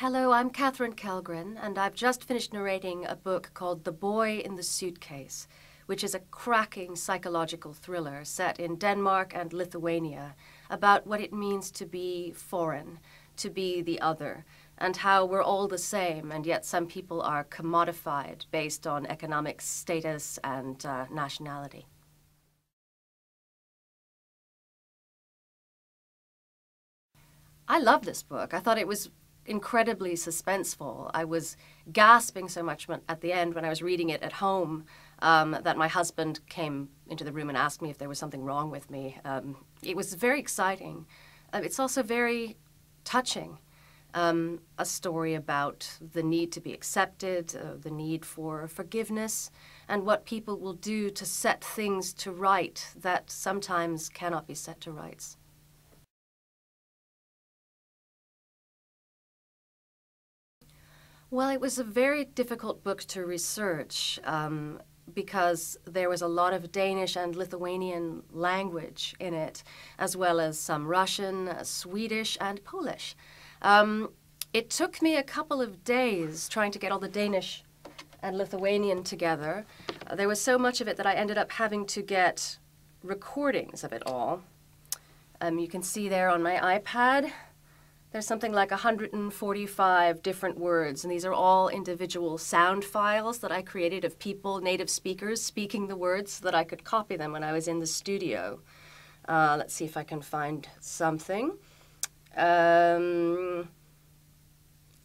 Hello, I'm Katherine Kellgren, and I've just finished narrating a book called The Boy in the Suitcase, which is a cracking psychological thriller set in Denmark and Lithuania about what it means to be foreign, to be the other, and how we're all the same, and yet some people are commodified based on economic status and uh, nationality. I love this book. I thought it was incredibly suspenseful. I was gasping so much at the end when I was reading it at home um, that my husband came into the room and asked me if there was something wrong with me. Um, it was very exciting. Uh, it's also very touching. Um, a story about the need to be accepted, uh, the need for forgiveness, and what people will do to set things to right that sometimes cannot be set to rights. Well, it was a very difficult book to research um, because there was a lot of Danish and Lithuanian language in it, as well as some Russian, Swedish, and Polish. Um, it took me a couple of days trying to get all the Danish and Lithuanian together. Uh, there was so much of it that I ended up having to get recordings of it all. Um, you can see there on my iPad there's something like 145 different words, and these are all individual sound files that I created of people, native speakers, speaking the words so that I could copy them when I was in the studio. Uh, let's see if I can find something. Um,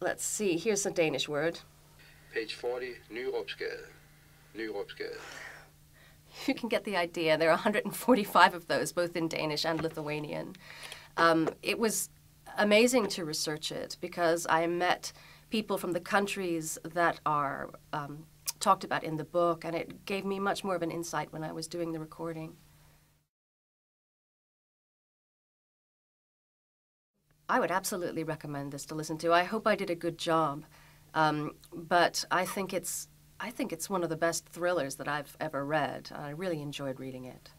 let's see, here's a Danish word. Page 40, Nyrupsgade. Nyrupsgade. You can get the idea. There are 145 of those, both in Danish and Lithuanian. Um, it was amazing to research it because I met people from the countries that are um, talked about in the book, and it gave me much more of an insight when I was doing the recording. I would absolutely recommend this to listen to. I hope I did a good job, um, but I think it's I think it's one of the best thrillers that I've ever read. I really enjoyed reading it.